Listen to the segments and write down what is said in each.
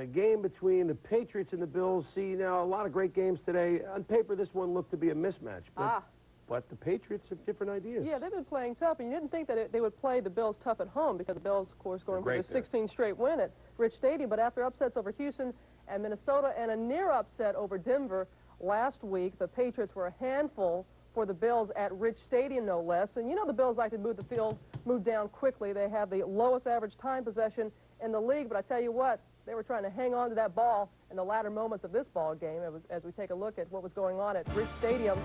A game between the Patriots and the Bills. See, now, a lot of great games today. On paper, this one looked to be a mismatch. But, Ah. but the Patriots have different ideas. Yeah, they've been playing tough, and you didn't think that it, they would play the Bills tough at home because the Bills, of course, going for their great there. 16th straight win at Rich Stadium. But after upsets over Houston and Minnesota and a near upset over Denver last week, the Patriots were a handful for the Bills at Rich Stadium, no less. And you know the Bills like to move the field, move down quickly. They have the lowest average time possession in the league. But I tell you what, they were trying to hang on to that ball in the latter moments of this ball game. Was, as we take a look at what was going on at Rich Stadium.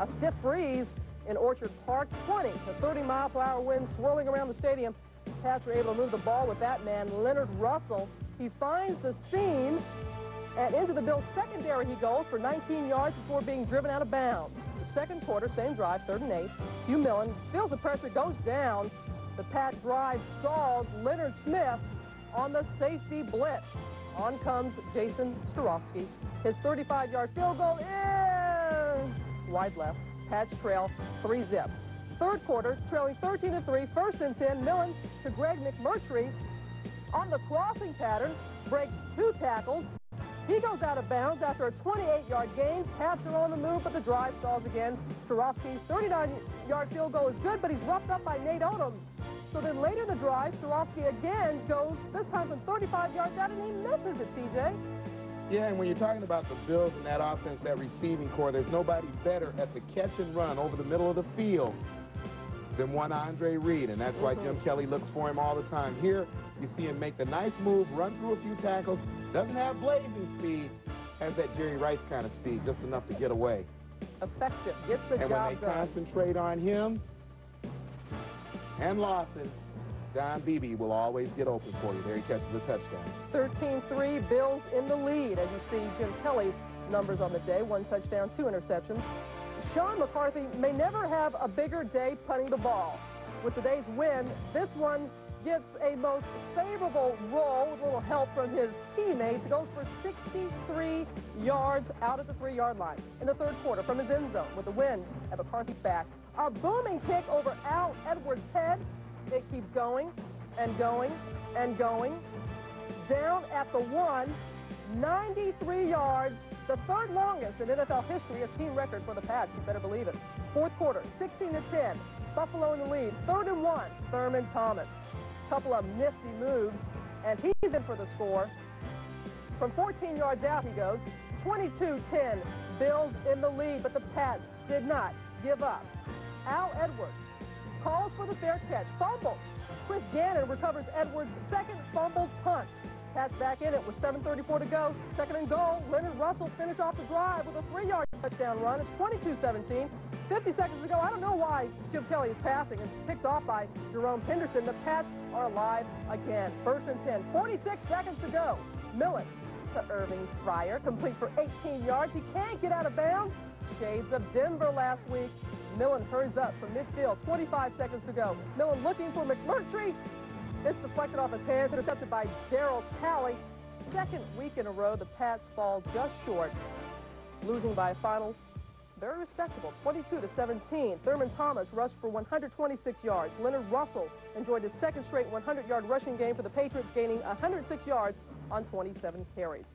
A stiff breeze in Orchard Park, 20 to 30 mile per hour winds swirling around the stadium. The Pats were able to move the ball with that man, Leonard Russell. He finds the seam, and into the Bills' secondary he goes for 19 yards before being driven out of bounds. The second quarter, same drive, third and eight. Hugh Millen feels the pressure, goes down. The Pat drive stalls Leonard Smith on the safety blitz. On comes Jason Staurovsky. His 35-yard field goal is wide left. Pats trail three zip. Third quarter, trailing 13 to 3, first and 10. Millen to Greg McMurtry on the crossing pattern, breaks two tackles. He goes out of bounds after a 28-yard gain. Are on the move, but the drive stalls again. Staurovsky's 39-yard field goal is good, but he's roughed up by Nate Odomes. So then later in the drive, Staurovsky again goes, this time from 35 yards out, and he misses it, TJ. Yeah, and when you're talking about the Bills and that offense, that receiving corps, there's nobody better at the catch and run over the middle of the field than one Andre Reed, and that's why Jim Kelly looks for him all the time. Here, you see him make the nice move, run through a few tackles, doesn't have blazing speed, has that Jerry Rice kind of speed, just enough to get away. Effective, gets the and when job they done. concentrate on him and Lofton, Don Beebe will always get open for you. There he catches a touchdown. 13-3, Bills in the lead, as you see Jim Kelly's numbers on the day. One touchdown, two interceptions. Shawn McCarthy may never have a bigger day punting the ball. With today's win, this one gets a most favorable roll with a little help from his teammates. Goes for 63 yards out at the three-yard line in the third quarter from his end zone with the win at McCarthy's back. A booming kick over Al Edwards' head. It keeps going and going and going down at the one, 93 yards, the third longest in NFL history, a team record for the Pats, you better believe it. Fourth quarter, 16 to 10, Buffalo in the lead, third and one, Thurman Thomas. Couple of nifty moves, and he's in for the score. From 14 yards out he goes, 22-10, Bills in the lead, but the Pats did not give up. Al Edwards calls for the fair catch, fumbles. Chris Gannon recovers Edwards' second fumbled punt. Pats back in it with 7.34 to go. Second and goal. Leonard Russell finished off the drive with a three-yard touchdown run. It's 22-17. 50 seconds to go. I don't know why Jim Kelly is passing. It's picked off by Jerome Henderson. The Pats are alive again. First and 10. 46 seconds to go. Millen to Irving Fryar. Complete for 18 yards. He can't get out of bounds. Shades of Denver last week. Millen hurries up from midfield. 25 seconds to go. Millen looking for McMurtry. It's deflected off his hands, intercepted by Darryl Talley. Second week in a row, the Pats fall just short, losing by a final very respectable, 22 to 17. Thurman Thomas rushed for 126 yards. Leonard Russell enjoyed his second straight 100-yard rushing game for the Patriots, gaining 106 yards on 27 carries.